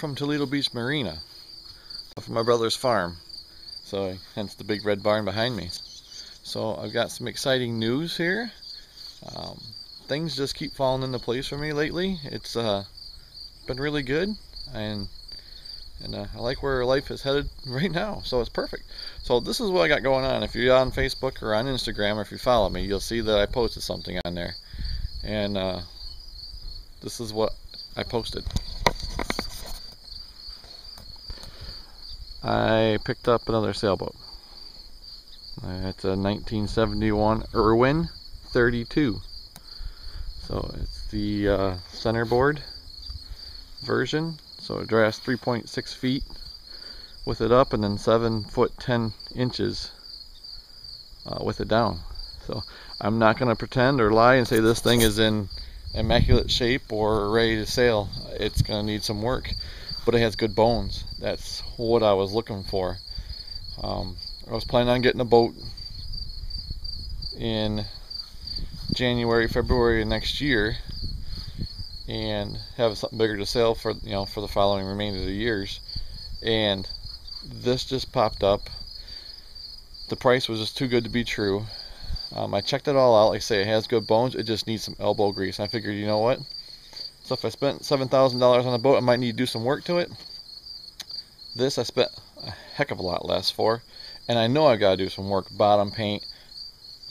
from Toledo Beach Marina, from my brother's farm. So, hence the big red barn behind me. So, I've got some exciting news here. Um, things just keep falling into place for me lately. It's uh, been really good, and and uh, I like where life is headed right now. So it's perfect. So this is what I got going on. If you're on Facebook or on Instagram, or if you follow me, you'll see that I posted something on there, and uh, this is what I posted. I picked up another sailboat. It's a 1971 Irwin 32. So it's the uh, centerboard version. So it drafts 3.6 feet with it up and then 7 foot 10 inches uh, with it down. So I'm not going to pretend or lie and say this thing is in immaculate shape or ready to sail. It's going to need some work, but it has good bones. That's what I was looking for. Um, I was planning on getting a boat in January, February of next year and have something bigger to sell for you know for the following remainder of the years. And this just popped up. The price was just too good to be true. Um, I checked it all out. Like I say it has good bones. It just needs some elbow grease. And I figured you know what so if I spent $7,000 on a boat I might need to do some work to it this I spent a heck of a lot less for and I know I got to do some work bottom paint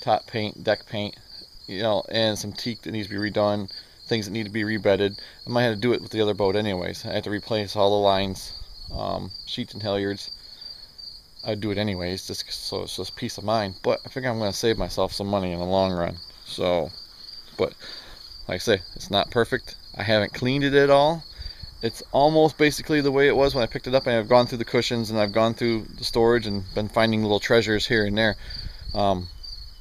top paint deck paint you know and some teak that needs to be redone things that need to be rebedded. I might have to do it with the other boat anyways. I have to replace all the lines, um, sheets and halyards. I'd do it anyways, just so it's just peace of mind. But I figure I'm going to save myself some money in the long run. So, but like I say, it's not perfect. I haven't cleaned it at all. It's almost basically the way it was when I picked it up. I've gone through the cushions and I've gone through the storage and been finding little treasures here and there. Um,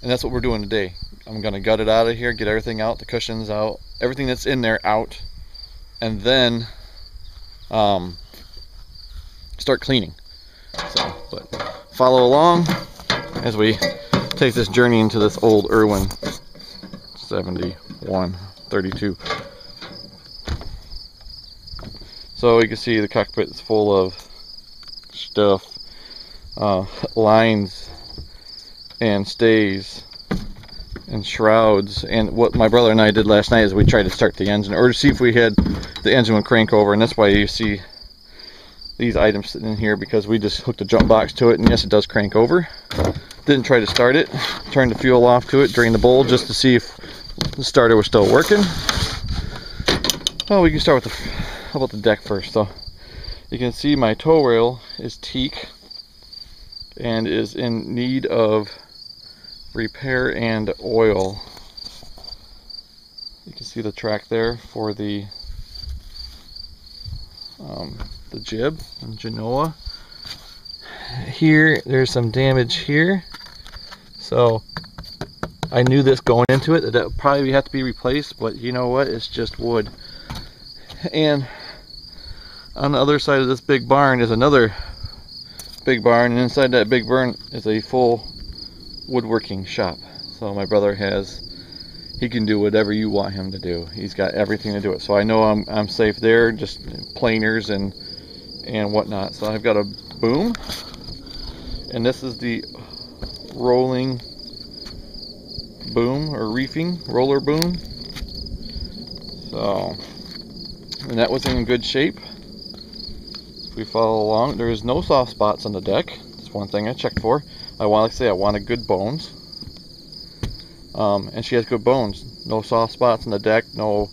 and that's what we're doing today. I'm gonna gut it out of here, get everything out, the cushions out, everything that's in there out, and then um, start cleaning. So, but follow along as we take this journey into this old Irwin 71 32. So you can see the cockpit is full of stuff, uh, lines and stays and shrouds. And what my brother and I did last night is we tried to start the engine or to see if we had the engine would crank over. And that's why you see these items sitting in here because we just hooked a jump box to it. And yes it does crank over. Didn't try to start it. Turned the fuel off to it drained the bowl just to see if the starter was still working well we can start with the how about the deck first so you can see my toe rail is teak and is in need of repair and oil. You can see the track there for the um, the jib and Genoa. Here, there's some damage here. So I knew this going into it that it probably have to be replaced, but you know what? It's just wood. And on the other side of this big barn is another big barn, and inside that big barn is a full woodworking shop. So my brother has, he can do whatever you want him to do. He's got everything to do it. So I know I'm, I'm safe there, just planers and, and whatnot. So I've got a boom, and this is the rolling boom or reefing roller boom. So, and that was in good shape. If we follow along, there is no soft spots on the deck. That's one thing I checked for. I want, I say, I wanted good bones. Um, and she has good bones. No soft spots in the deck, no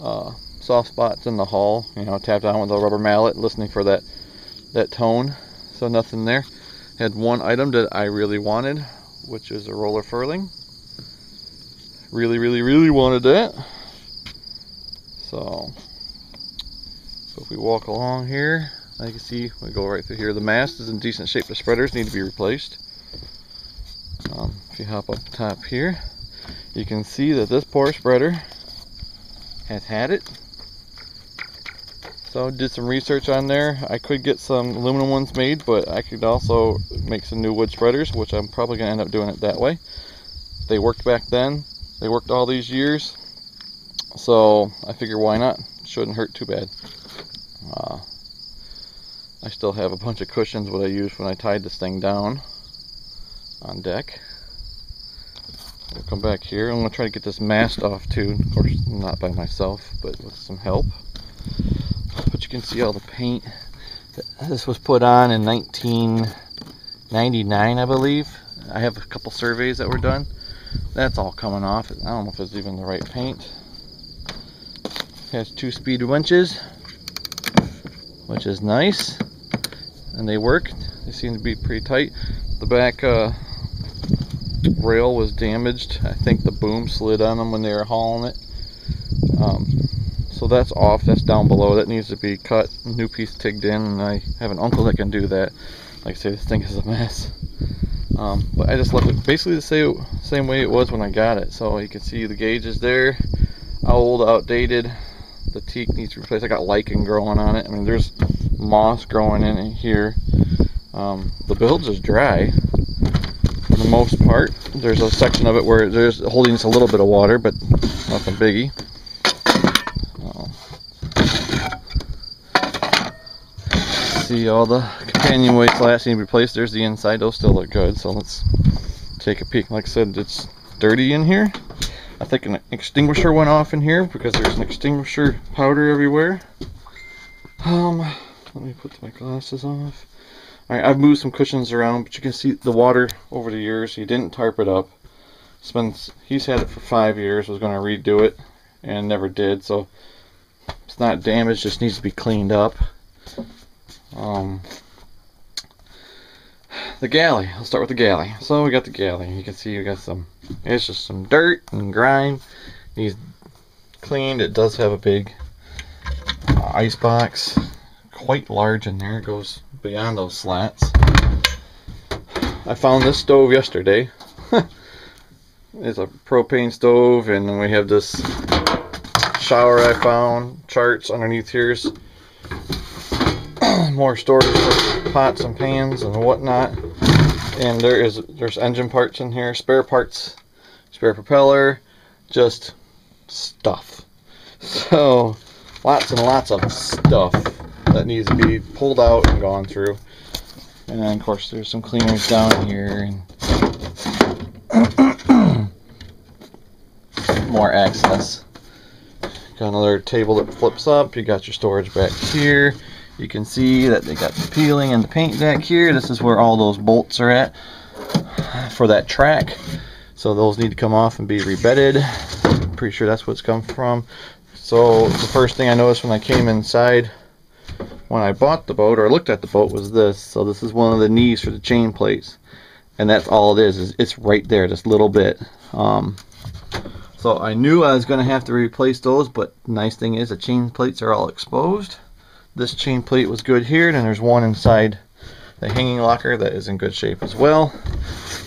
uh, soft spots in the hull. You know, tapped on with a rubber mallet, listening for that that tone. So nothing there. Had one item that I really wanted, which is a roller furling. Really, really, really wanted that. So, so if we walk along here, you can see we go right through here. The mast is in decent shape. The spreaders need to be replaced. Um, if you hop up top here, you can see that this poor spreader has had it. So did some research on there. I could get some aluminum ones made, but I could also make some new wood spreaders, which I'm probably going to end up doing it that way. They worked back then. They worked all these years. So I figure why not? Shouldn't hurt too bad. Uh, I still have a bunch of cushions what I used when I tied this thing down on deck. We'll come back here. I'm going to try to get this mast off too. Of course, not by myself, but with some help. But you can see all the paint. This was put on in 1999, I believe. I have a couple surveys that were done. That's all coming off. I don't know if it's even the right paint. It has two speed winches, which is nice. And they work. They seem to be pretty tight. The back uh, rail was damaged. I think the boom slid on them when they were hauling it. Um, so that's off. That's down below. That needs to be cut. New piece tigged in, and I have an uncle that can do that. Like I say, this thing is a mess. Um, but I just left it basically the same, same way it was when I got it. So you can see the gauges there. Old, outdated. The teak needs to replace. I got lichen growing on it. I mean, there's moss growing in here. Um, the bilge is dry for the most part. There's a section of it where there's holding just a little bit of water, but nothing biggie. See all the companionway slats need replaced. There's the inside; those still look good. So let's take a peek. Like I said, it's dirty in here. I think an extinguisher went off in here because there's an extinguisher powder everywhere. Um, let me put my glasses off. Alright, I've moved some cushions around, but you can see the water over the years. He didn't tarp it up. Spends, he's had it for five years, was going to redo it, and never did, so it's not damaged, just needs to be cleaned up. Um, the galley, I'll start with the galley. So we got the galley, you can see we got some, it's just some dirt and grime. Needs cleaned, it does have a big uh, ice box, quite large in there, it goes beyond those slats. I found this stove yesterday. it's a propane stove and we have this shower I found, charts underneath here's more storage for pots and pans and whatnot. And there is there's engine parts in here, spare parts, spare propeller, just stuff. So lots and lots of stuff that needs to be pulled out and gone through. And then of course there's some cleaners down here and more access. Got another table that flips up. You got your storage back here. You can see that they got the peeling and the paint back here. This is where all those bolts are at for that track. So those need to come off and be rebedded. Pretty sure that's what's come from. So the first thing I noticed when I came inside when I bought the boat or looked at the boat was this. So this is one of the knees for the chain plates. And that's all it is, is it's right there, this little bit. Um, so I knew I was going to have to replace those, but nice thing is the chain plates are all exposed. This chain plate was good here, and there's one inside the hanging locker that is in good shape as well.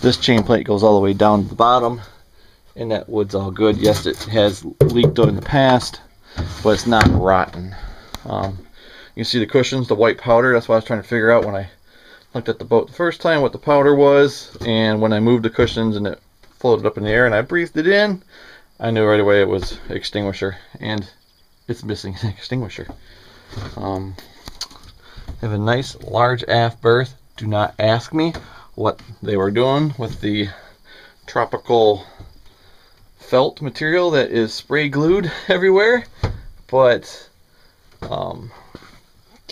This chain plate goes all the way down to the bottom, and that wood's all good. Yes, it has leaked in the past, but it's not rotten. Um, you can see the cushions, the white powder. That's what I was trying to figure out when I looked at the boat the first time what the powder was. And when I moved the cushions and it floated up in the air and I breathed it in, I knew right away it was extinguisher. And it's missing an extinguisher. Um, have a nice large aft berth. Do not ask me what they were doing with the tropical felt material that is spray glued everywhere. But um,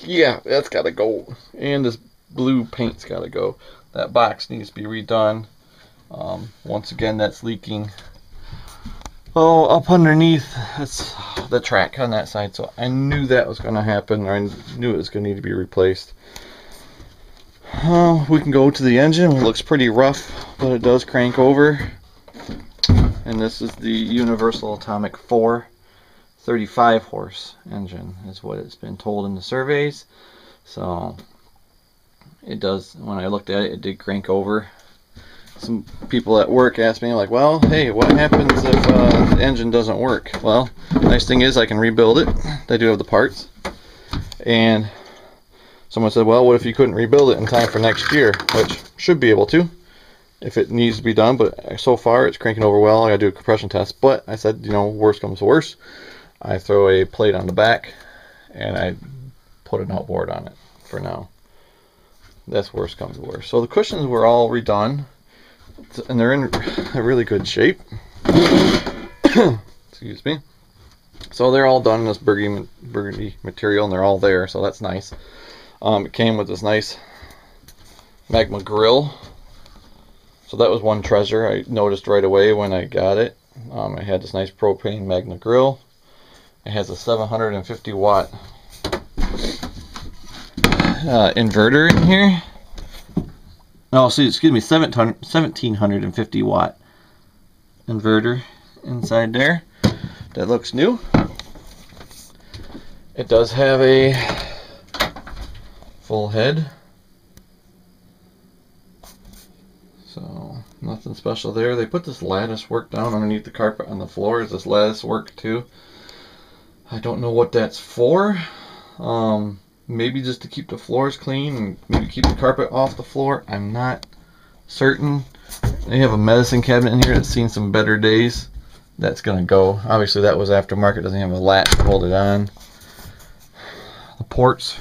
yeah, that's got to go. And this blue paint's got to go. That box needs to be redone. Um, once again, that's leaking. Oh, up underneath, that's the track on that side. So I knew that was going to happen. Or I knew it was going to need to be replaced. Uh, we can go to the engine. It looks pretty rough, but it does crank over. And this is the Universal Atomic 4. 35 horse engine is what it's been told in the surveys so it does when I looked at it it did crank over some people at work asked me like well hey what happens if uh, the engine doesn't work well nice thing is I can rebuild it they do have the parts and someone said well what if you couldn't rebuild it in time for next year which should be able to if it needs to be done. But so far, it's cranking over well. I got to do a compression test. But I said, you know, worst comes to worst. I throw a plate on the back and I put an outboard on it for now. That's worst comes to worst. So the cushions were all redone and they're in a really good shape. Excuse me. So they're all done in this burgundy, burgundy material and they're all there, so that's nice. Um, it came with this nice magma grill. So that was one treasure I noticed right away when I got it. Um, it had this nice propane magma grill. It has a 750 watt uh, inverter in here. No, see, excuse me, 1750 watt inverter inside there. That looks new. It does have a full head. So, nothing special there. They put this lattice work down underneath the carpet on the floor. Is this lattice work too? I don't know what that's for. Um, maybe just to keep the floors clean and maybe keep the carpet off the floor. I'm not certain. They have a medicine cabinet in here that's seen some better days. That's gonna go. Obviously that was aftermarket, doesn't have a latch to hold it on. The ports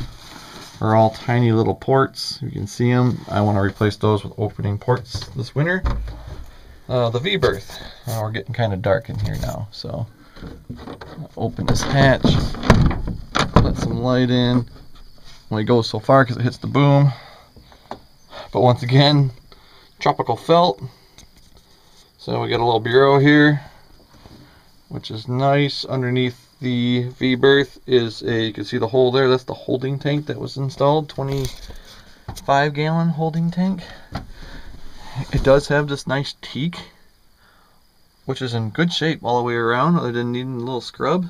are all tiny little ports. You can see them. I want to replace those with opening ports this winter. Uh, the V-berth. We're getting kind of dark in here now, so open this hatch, let some light in. Only goes so far because it hits the boom. But once again, tropical felt. So we got a little bureau here, which is nice. Underneath the V-berth is a, you can see the hole there, that's the holding tank that was installed, 25 gallon holding tank. It does have this nice teak, which is in good shape all the way around, other than needing a little scrub.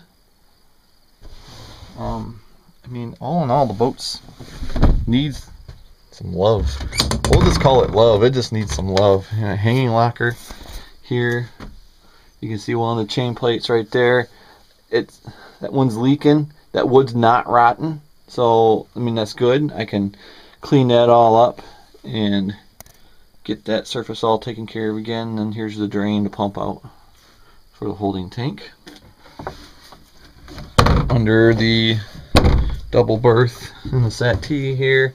Um, I mean, all in all, the boats needs some love. We'll just call it love. It just needs some love. You know, hanging locker here. You can see one of the chain plates right there. It's that one's leaking. That wood's not rotten. So, I mean, that's good. I can clean that all up and get that surface all taken care of again. And here's the drain to pump out for the holding tank. Under the double berth in the settee here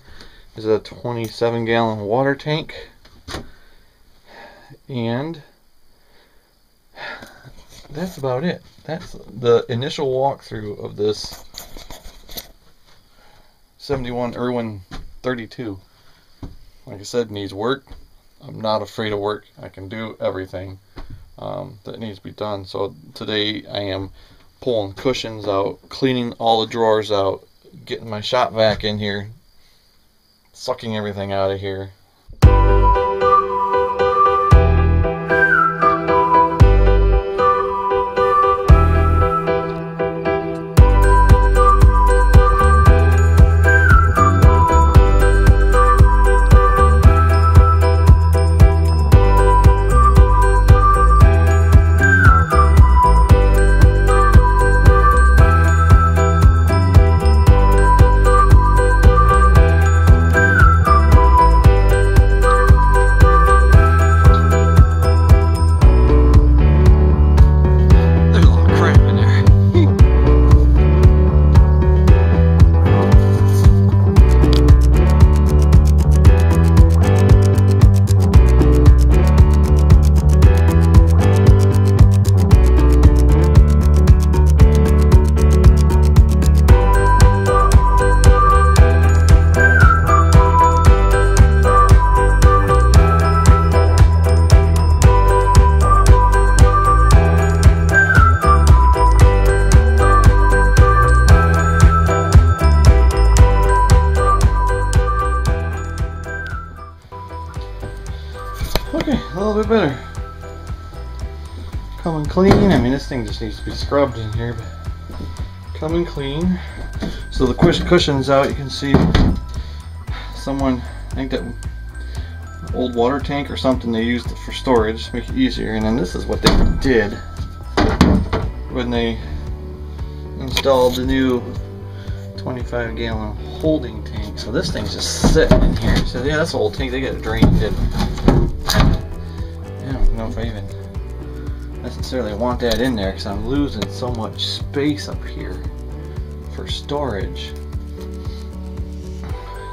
is a 27 gallon water tank. And that's about it. That's the initial walkthrough of this 71 Irwin 32 like I said needs work. I'm not afraid of work. I can do everything um, that needs to be done. So today I am pulling cushions out cleaning all the drawers out getting my shop vac in here, sucking everything out of here. Clean. I mean, this thing just needs to be scrubbed in here, but coming clean. So the cushion's out. You can see someone, I think that old water tank or something they used for storage to make it easier. And then this is what they did when they installed the new 25 gallon holding tank. So this thing's just sitting in here. So yeah, that's an old tank. They got it drained. know if I even necessarily want that in there because I'm losing so much space up here for storage.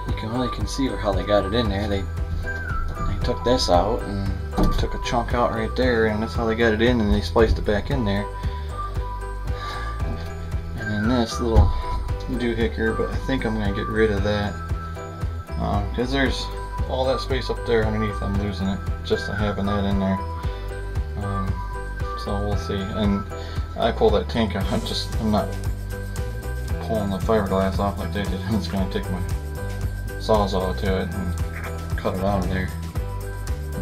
You can only can see how they got it in there. They they took this out and took a chunk out right there and that's how they got it in and they spliced it back in there. And then this little doohicker, but I think I'm gonna get rid of that because um, there's all that space up there underneath. I'm losing it just to having that in there. Um, so we'll see. And I pull that tank. I'm just I'm not pulling the fiberglass off like they did. I'm just gonna take my sawzall to it and cut it out of there.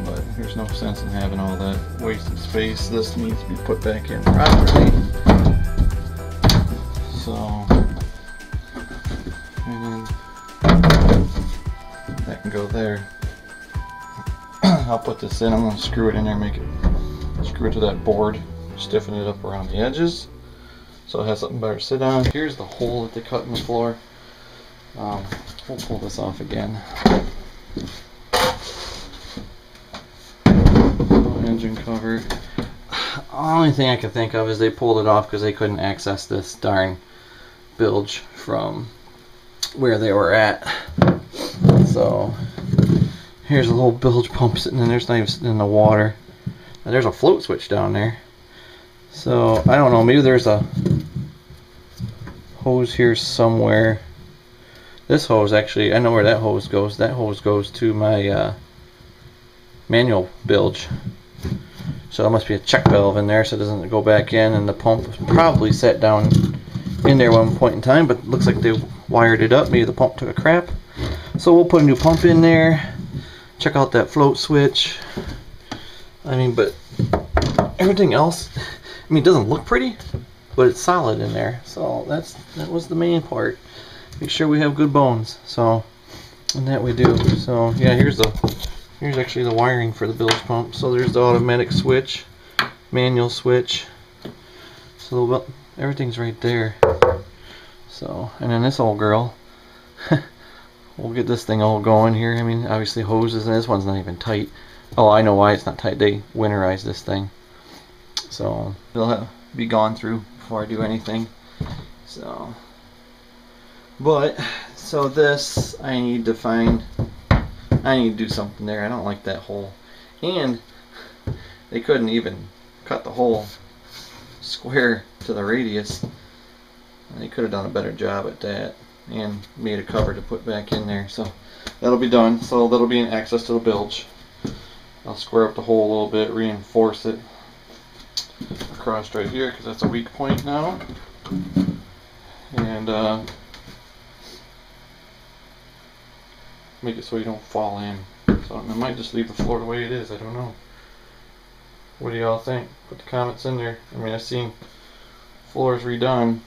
But there's no sense in having all that wasted space. This needs to be put back in properly. So and then that can go there. I'll put this in. I'm going to screw it in there, make it screw it to that board, stiffen it up around the edges so it has something better to sit on. Here's the hole that they cut in the floor. Um, we'll pull this off again. Engine cover. Only thing I can think of is they pulled it off because they couldn't access this darn bilge from where they were at. So here's a little bilge pump sitting in there. It's not even sitting in the water. And there's a float switch down there. So I don't know. Maybe there's a hose here somewhere. This hose actually, I know where that hose goes. That hose goes to my uh, manual bilge. So there must be a check valve in there so it doesn't go back in and the pump probably set down in there one point in time but looks like they wired it up. Maybe the pump took a crap. So we'll put a new pump in there. Check out that float switch. I mean, but everything else, I mean, it doesn't look pretty, but it's solid in there. So that's that was the main part. Make sure we have good bones. So, and that we do. So yeah, here's the here's actually the wiring for the bilge pump. So there's the automatic switch, manual switch. So everything's right there. So, and then this old girl. we'll get this thing all going here. I mean, obviously hoses, and this one's not even tight. Oh, I know why it's not tight. They winterize this thing. So, it'll have, be gone through before I do anything. So, but, so this, I need to find, I need to do something there. I don't like that hole. And, they couldn't even cut the hole square to the radius. They could have done a better job at that and made a cover to put back in there. So that'll be done. So that'll be an access to the bilge. I'll square up the hole a little bit, reinforce it across right here because that's a weak point now. And uh, make it so you don't fall in. So I might just leave the floor the way it is. I don't know. What do y'all think? Put the comments in there. I mean, I've seen floors redone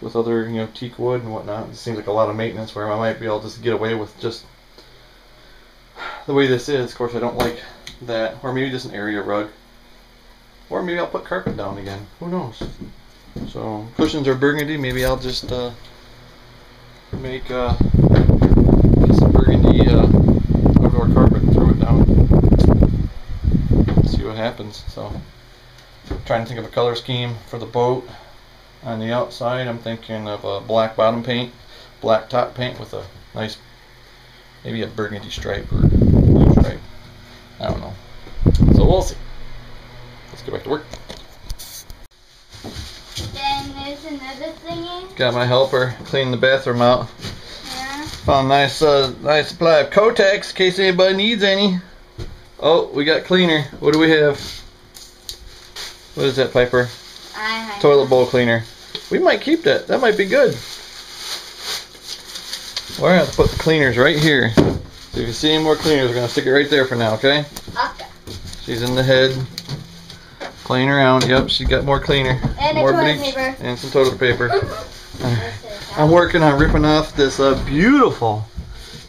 with other, you know, teak wood and whatnot. It seems like a lot of maintenance where I might be able to just get away with just the way this is. Of course, I don't like that. Or maybe just an area rug. Or maybe I'll put carpet down again. Who knows? So, cushions are burgundy. Maybe I'll just uh, make uh, some burgundy uh, outdoor carpet and throw it down. See what happens. So, trying to think of a color scheme for the boat. On the outside, I'm thinking of a black bottom paint, black top paint with a nice, maybe a burgundy stripe or blue stripe. I don't know. So we'll see. Let's get back to work. Then there's another thingy. Got my helper clean the bathroom out. Yeah. Found a nice, uh, nice supply of Kotex in case anybody needs any. Oh, we got cleaner. What do we have? What is that, Piper? I Toilet bowl cleaner. We might keep that. That might be good. We're going to have to put the cleaners right here. So if you see any more cleaners, we're going to stick it right there for now, okay? Okay. She's in the head. Playing around. Yep, she got more cleaner. And more toilet bleach paper. And some toilet paper. I'm working on ripping off this uh, beautiful,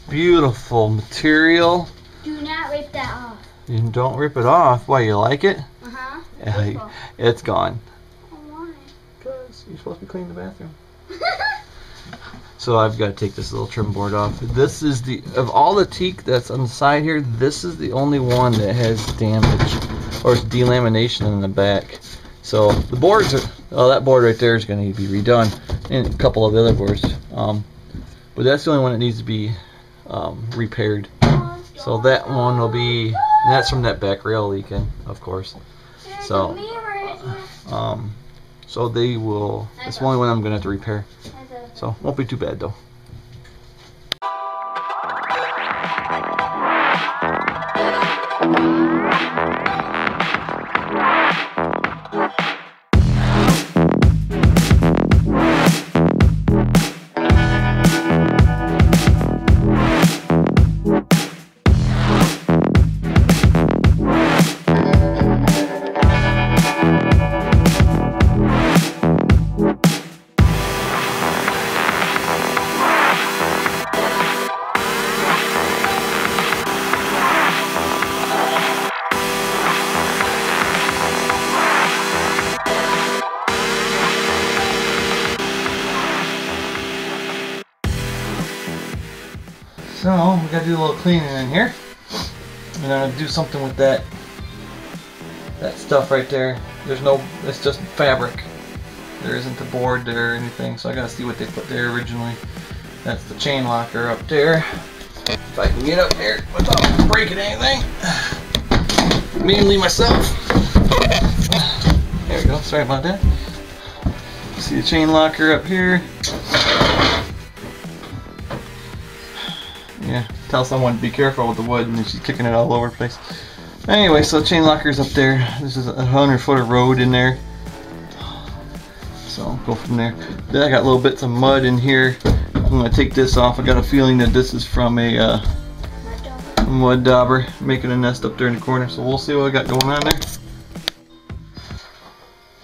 beautiful material. Do not rip that off. You don't rip it off. Why, you like it? Uh-huh. Yeah, it's gone. Oh, why? Because you're supposed to be cleaning the bathroom. So I've got to take this little trim board off. This is the of all the teak that's on the side here. This is the only one that has damage or delamination in the back. So the boards are. Oh, that board right there is going to be redone, and a couple of the other boards. Um, but that's the only one that needs to be um, repaired. So that one will be. That's from that back rail leaking, of course. So-. Um, so they will. That's the only one I'm going to have to repair. So won't be too bad though. Gotta do a little cleaning in here. And I'm gonna do something with that that stuff right there. There's no it's just fabric. There isn't a board there or anything, so I gotta see what they put there originally. That's the chain locker up there. If I can get up there without breaking anything. Mainly myself. There we go, sorry about that. See the chain locker up here. Tell someone to be careful with the wood and she's kicking it all over the place. Anyway, so chain locker's up there. This is a hundred foot of rode in there. So I'll go from there. Then I got little bits of mud in here. I'm gonna take this off. I got a feeling that this is from a uh, mud dauber making a nest up there in the corner. So we'll see what I got going on there.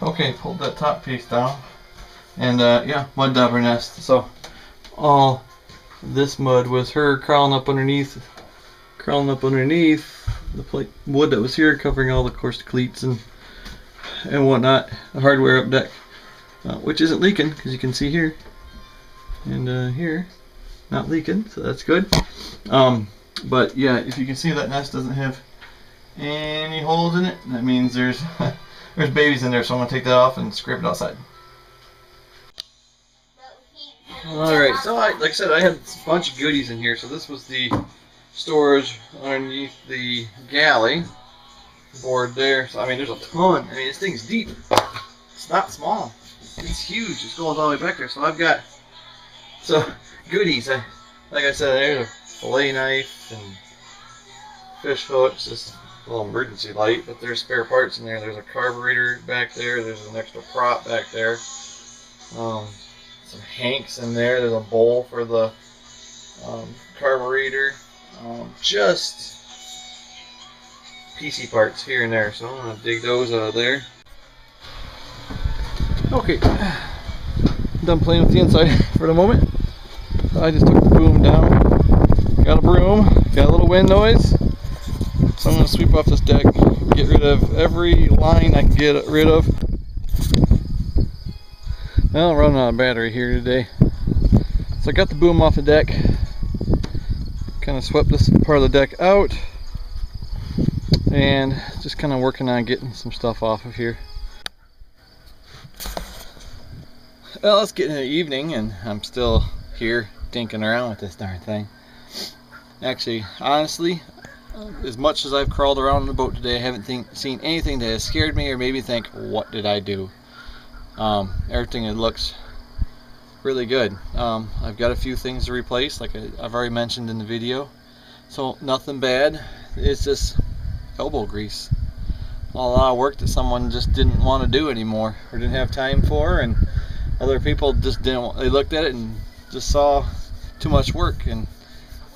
Okay, pulled that top piece down. And uh, yeah, mud dauber nest. So all this mud was her crawling up underneath crawling up underneath the plate wood that was here covering all the course cleats and and whatnot the hardware up deck uh, which isn't leaking because you can see here. And uh, here not leaking so that's good. Um, but yeah if you can see that nest doesn't have any holes in it. That means there's there's babies in there so I'm gonna take that off and scrape it outside Alright, so I, like I said, I had a bunch of goodies in here. So this was the storage underneath the galley board there. So I mean, there's a ton. I mean, this thing's deep. It's not small. It's huge. It goes all the way back there. So I've got so goodies. I, like I said, there's a fillet knife and fish hooks. This little emergency light, but there's spare parts in there. There's a carburetor back there. There's an extra prop back there. Um, some hanks in there. There's a bowl for the um, carburetor. Um, just PC parts here and there. So I'm gonna dig those out of there. Okay, done playing with the inside for the moment. I just took the boom down. Got a broom. Got a little wind noise. So I'm gonna sweep off this deck. Get rid of every line I can get rid of. Well, running out of battery here today. So I got the boom off the deck. Kind of swept this part of the deck out. And just kind of working on getting some stuff off of here. Well, it's getting the evening and I'm still here dinking around with this darn thing. Actually, honestly, as much as I've crawled around in the boat today, I haven't think, seen anything that has scared me or made me think, what did I do? Um, everything it looks really good. Um, I've got a few things to replace, like I, I've already mentioned in the video. So nothing bad. It's just elbow grease. A lot of work that someone just didn't want to do anymore or didn't have time for, and other people just didn't. They looked at it and just saw too much work. And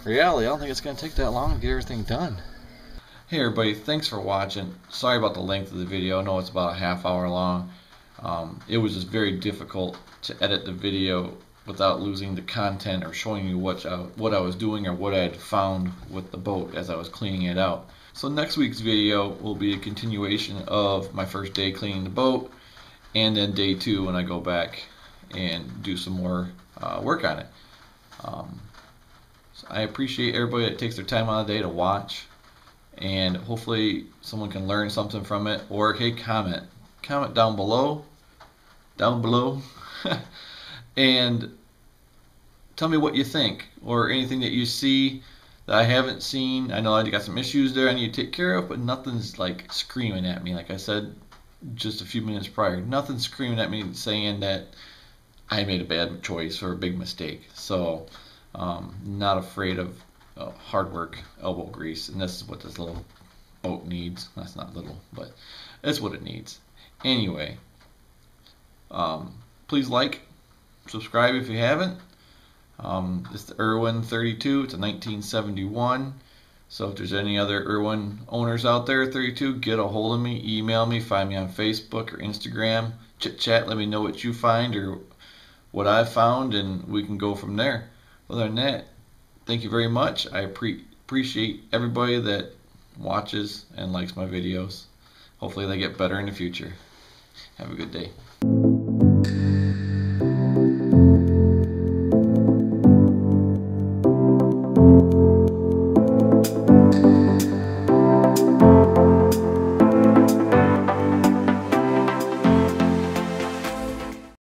reality, I don't think it's going to take that long to get everything done. Hey everybody, thanks for watching. Sorry about the length of the video. I know it's about a half hour long. Um, it was just very difficult to edit the video without losing the content or showing you what I, what I was doing or what I had found with the boat as I was cleaning it out. So next week's video will be a continuation of my first day cleaning the boat and then day two when I go back and do some more uh, work on it. Um, so I appreciate everybody that takes their time out of the day to watch, and hopefully someone can learn something from it. Or hey, comment, comment down below, down below, and tell me what you think or anything that you see that I haven't seen. I know I got some issues there I need to take care of, but nothing's like screaming at me. Like I said just a few minutes prior, nothing's screaming at me saying that I made a bad choice or a big mistake. So, um, not afraid of uh, hard work, elbow grease, and this is what this little boat needs. That's not little, but that's what it needs. Anyway, um, please like, subscribe if you haven't. Um, it's the Irwin 32. It's a 1971. So if there's any other Irwin owners out there, 32, get a hold of me, email me, find me on Facebook or Instagram, chit chat, let me know what you find or what I found, and we can go from there. Other than that, thank you very much. I pre- appreciate everybody that watches and likes my videos. Hopefully, they get better in the future. Have a good day.